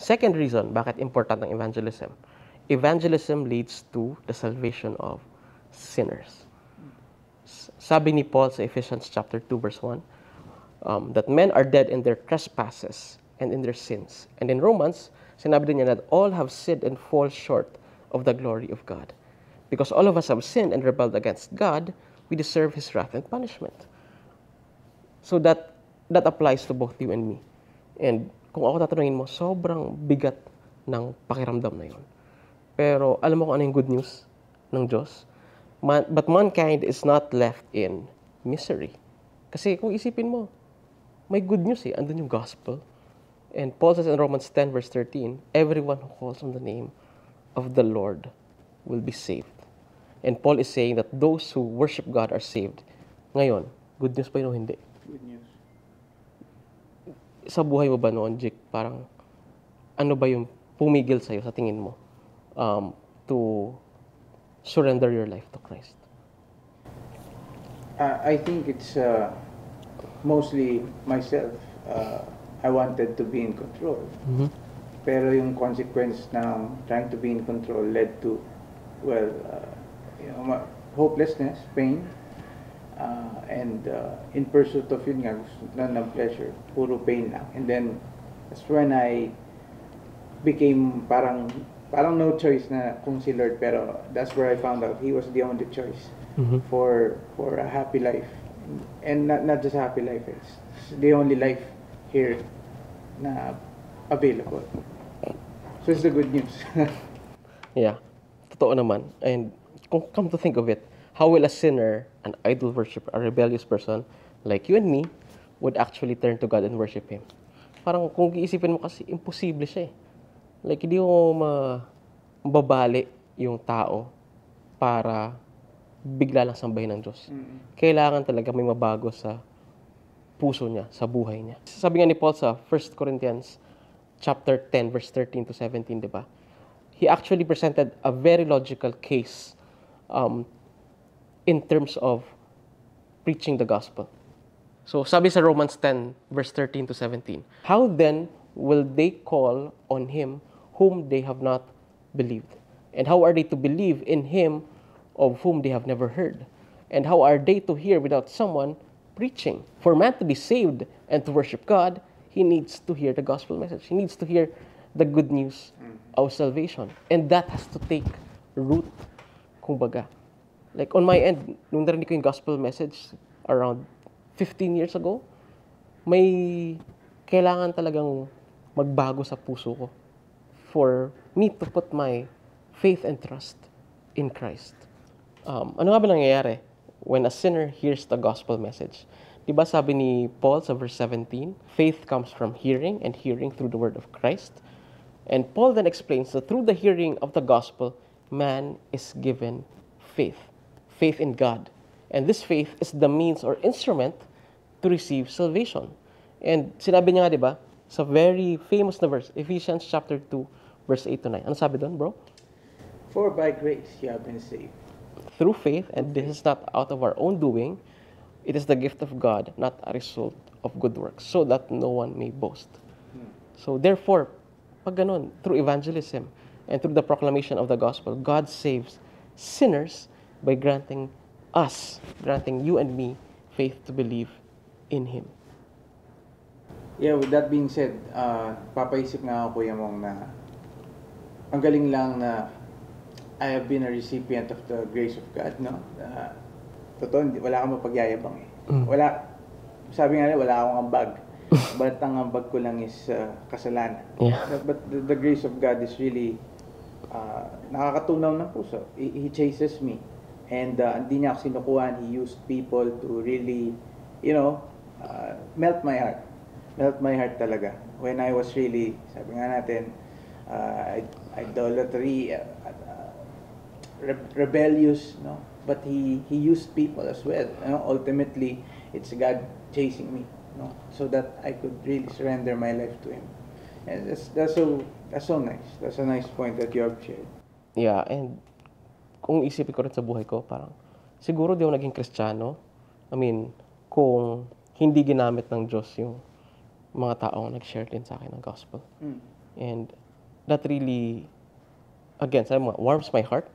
Second reason bakit important ang evangelism. Evangelism leads to the salvation of sinners. Sabi ni Paul sa Ephesians chapter 2 verse 1, um, that men are dead in their trespasses and in their sins. And in Romans, sinabi din niya that all have sinned and fall short of the glory of God. Because all of us have sinned and rebelled against God, we deserve His wrath and punishment. So that that applies to both you and me. And kung ako tatanungin mo, sobrang bigat ng pakiramdam na yon. Pero alam mo kung ano yung good news ng Diyos? Man, but mankind is not left in misery. Kasi kung isipin mo, may good news eh. Andun yung gospel. And Paul says in Romans 10 verse 13, everyone who calls on the name of the Lord will be saved. And Paul is saying that those who worship God are saved. Ngayon, good news pa yun o hindi? Good news. Sa buhay mo ba noon, Jake, parang ano ba yung pumigil sa'yo sa tingin mo um, to surrender your life to Christ? Uh, I think it's uh, mostly myself. Uh, I wanted to be in control. Pero yung consequence ng trying to be in control led to, well, uh, you know, hopelessness, pain, uh, and uh, in pursuit of yun nga, gusto lang ng pleasure, puro pain lang. And then, that's when I became parang, parang no choice na kung si Lord, pero that's where I found out He was the only choice for for a happy life. And not, not just a happy life, it's the only life here na available. So it's the good news. Yeah, totoo naman. And kung come to think of it, how will a sinner, an idol worshiper, a rebellious person like you and me would actually turn to God and worship Him? Parang kung iisipin mo kasi, imposible siya eh. Like, hindi mo ma mababali yung tao para bigla lang sambahin ng Diyos. Kailangan talaga may mabago sa puso niya, sa buhay niya. Sabi nga ni Paul sa 1 Corinthians chapter 10 verse 13 to 17, 'di ba? He actually presented a very logical case um, in terms of preaching the gospel. So sabi sa Romans 10 verse 13 to 17, How then will they call on him whom they have not believed? And how are they to believe in him of whom they have never heard? And how are they to hear without someone preaching? For man to be saved and to worship God, he needs to hear the gospel message. He needs to hear the good news mm. of salvation. And that has to take root, kumbaga. Like on my end, nung narinig ko yung gospel message around 15 years ago, may kailangan talagang magbago sa puso ko for me to put my faith and trust in Christ. Um, ano nga ba nangyayari when a sinner hears the gospel message? Di ba sabi ni Paul sa verse 17, faith comes from hearing and hearing through the word of Christ. And Paul then explains that through the hearing of the gospel, man is given faith, faith in God. And this faith is the means or instrument to receive salvation. And sinabi niya nga, di ba, sa very famous na verse, Ephesians chapter 2, verse 8 to 9. Ano sabi doon, bro? For by grace you have been saved. Through faith, and this is not out of our own doing, it is the gift of God, not a result of good works, so that no one may boast. So therefore, pag ganun, through evangelism and through the proclamation of the gospel, God saves sinners by granting us, granting you and me, faith to believe in Him. Yeah, with that being said, uh, papaisip nga ako Kuya Mong na ang galing lang na I have been a recipient of the grace of God, no? Uh, totoo, hindi, wala kang mapagyayabang eh. Wala, sabi nga nila, wala akong ambag. But ang ambag ko lang is uh, kasalanan. Yeah. But, but the, the grace of God is really uh, nakakatunaw ng puso. He, he chases me. And uh, hindi niya ako sinukuhan. He used people to really, you know, uh, melt my heart. Melt my heart talaga. When I was really, sabi nga natin, uh, idolatry, uh, uh, re- rebellious, no? But he, he used people as well. You know? Ultimately, it's God chasing me, no? So that I could really surrender my life to Him. And that's, that's so that's so nice. That's a nice point that you have shared. Yeah, and kung isipin ko rin sa buhay ko, parang siguro di ako naging kristyano. I mean, kung hindi ginamit ng Diyos yung mga taong nag-share din sa akin ng gospel. Mm. And that really, again, sabi mo, warms my heart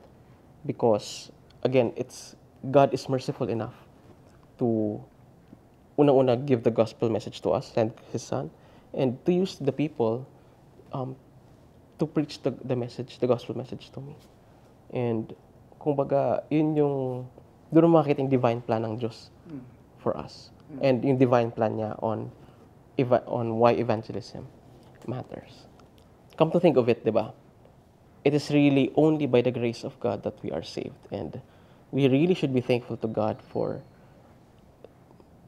because, again, it's, God is merciful enough to, unang-una, give the gospel message to us, send His Son, and to use the people um, to preach the, the message, the gospel message to me. And, kumbaga, yun yung, doon makikita yung divine plan ng Diyos for us. And yung divine plan niya on, on why evangelism matters. Come to think of it, di ba? It is really only by the grace of God that we are saved. And we really should be thankful to God for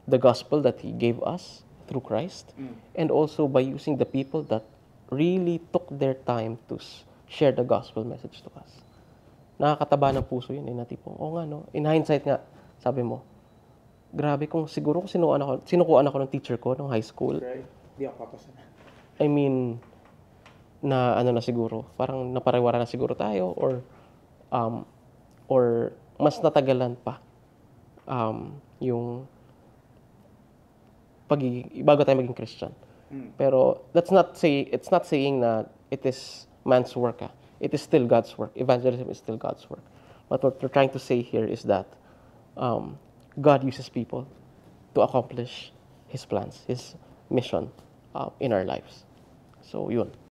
the gospel that He gave us through Christ, and also by using the people that really took their time to share the gospel message to us. Nakakataba ng puso yun, eh, na tipong, oh nga no, in hindsight nga, sabi mo, grabe kung siguro kung sinukuan ako, sinukuan ako ng teacher ko nung high school, Right? Di ako papasa. I mean, na ano na siguro, parang napariwara na siguro tayo or um, or mas natagalan pa um, yung pagiging, bago tayo maging Christian. Pero that's not say it's not saying na it is man's work. ah. It is still God's work. Evangelism is still God's work. But what we're trying to say here is that um, God uses people to accomplish His plans, His mission uh, in our lives. So yun.